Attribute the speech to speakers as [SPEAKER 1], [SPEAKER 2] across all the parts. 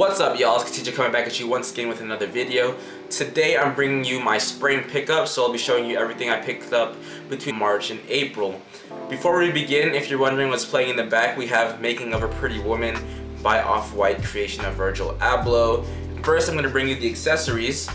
[SPEAKER 1] What's up y'all, it's Teacher coming back at you once again with another video. Today I'm bringing you my spring pickup, so I'll be showing you everything I picked up between March and April. Before we begin, if you're wondering what's playing in the back, we have Making of a Pretty Woman by Off-White, creation of Virgil Abloh. First I'm going to bring you the accessories.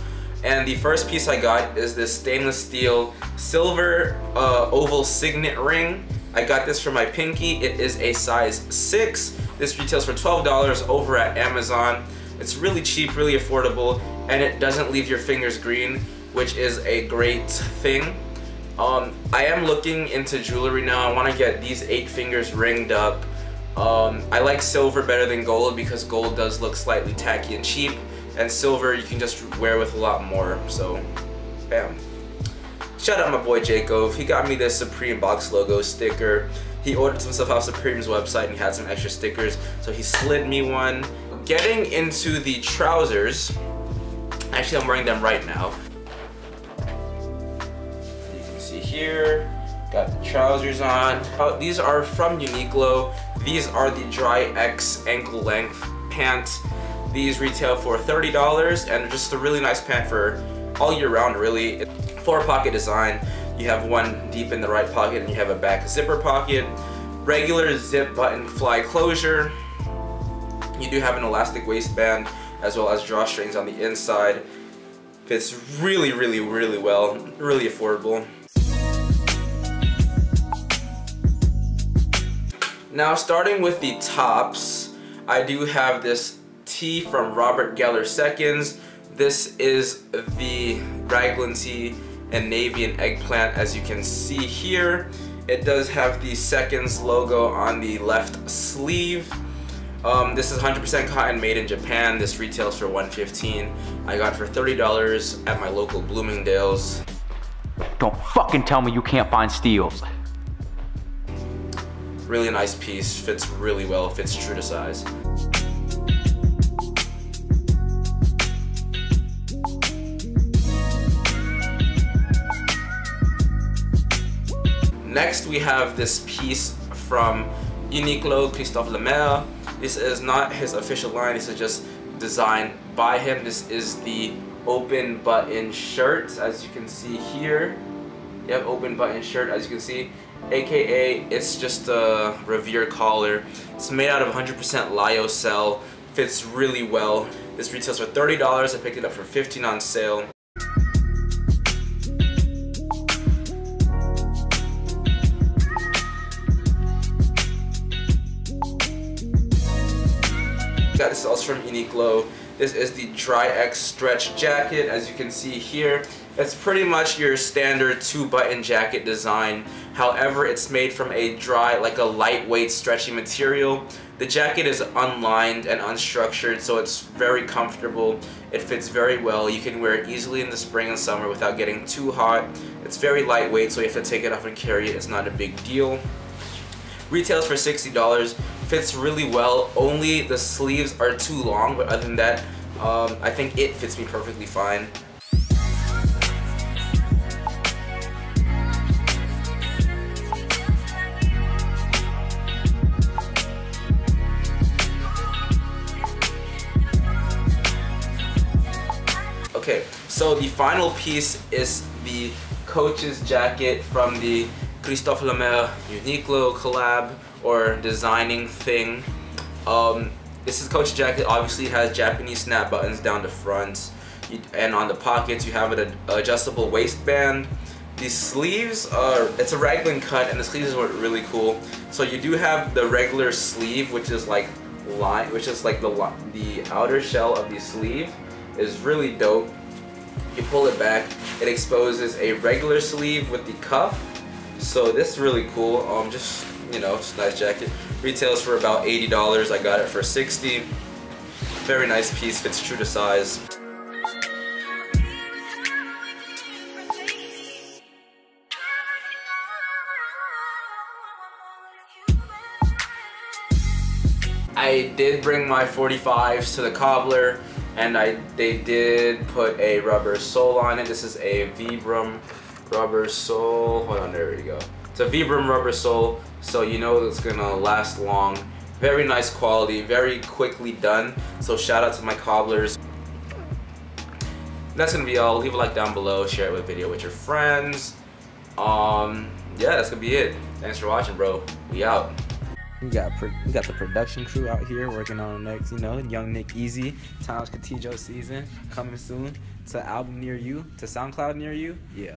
[SPEAKER 1] And the first piece I got is this stainless steel silver uh, oval signet ring. I got this for my pinky. It is a size 6. This retails for $12 over at Amazon. It's really cheap, really affordable, and it doesn't leave your fingers green, which is a great thing. Um, I am looking into jewelry now. I want to get these eight fingers ringed up. Um, I like silver better than gold because gold does look slightly tacky and cheap, and silver you can just wear with a lot more, so bam. Shout out my boy Jacob. He got me this Supreme box logo sticker. He ordered some stuff off Supreme's website and he had some extra stickers, so he slid me one. Getting into the trousers, actually I'm wearing them right now. You can see here, got the trousers on. Oh, these are from Uniqlo. These are the Dry X ankle length pants. These retail for $30 and just a really nice pant for all year round really. Four pocket design. You have one deep in the right pocket and you have a back zipper pocket. Regular zip button fly closure. You do have an elastic waistband as well as drawstrings on the inside. Fits really, really, really well. Really affordable. Now starting with the tops, I do have this tee from Robert Geller Seconds. This is the Raglan tee and navy and eggplant as you can see here. It does have the Seconds logo on the left sleeve. Um, this is 100% cotton made in Japan. This retails for 115 I got for $30 at my local Bloomingdale's.
[SPEAKER 2] Don't fucking tell me you can't find steals.
[SPEAKER 1] Really nice piece, fits really well, fits true to size. Next we have this piece from Uniqlo Christophe Lemaire. This is not his official line, this is just designed by him. This is the open button shirt as you can see here. Have open button shirt as you can see aka it's just a Revere collar. It's made out of 100% lyocell, fits really well. This retails for $30, I picked it up for 15 on sale. Got this also from Uniqlo. This is the Dry X stretch jacket as you can see here. It's pretty much your standard two button jacket design. However, it's made from a dry, like a lightweight stretchy material. The jacket is unlined and unstructured so it's very comfortable. It fits very well. You can wear it easily in the spring and summer without getting too hot. It's very lightweight so you have to take it off and carry it. It's not a big deal. Retails for $60, fits really well, only the sleeves are too long, but other than that, um, I think it fits me perfectly fine. Okay, so the final piece is the coach's jacket from the Christophe Lemaire Uniqlo collab or designing thing. Um, this is Coach jacket. Obviously, it has Japanese snap buttons down the front, and on the pockets you have an adjustable waistband. The sleeves are it's a raglan cut, and the sleeves are really cool. So you do have the regular sleeve, which is like line, which is like the the outer shell of the sleeve is really dope. You pull it back, it exposes a regular sleeve with the cuff so this is really cool. Um, just you know, just nice jacket. Retails for about eighty dollars. I got it for sixty. Very nice piece. Fits true to size. I did bring my 45s to the cobbler and I they did put a rubber sole on it. This is a Vibram rubber sole. Hold on, there we go. It's a Vibram rubber sole, so you know it's gonna last long Very nice quality, very quickly done. So shout out to my cobblers. That's gonna be all. Leave a like down below, share it with video with your friends. Um, yeah, that's gonna be it. Thanks for watching, bro. We out. We got we got the production crew out here working on the next, you know, Young Nick Easy, Times Katidjo season coming soon to album near you, to SoundCloud near you. Yeah.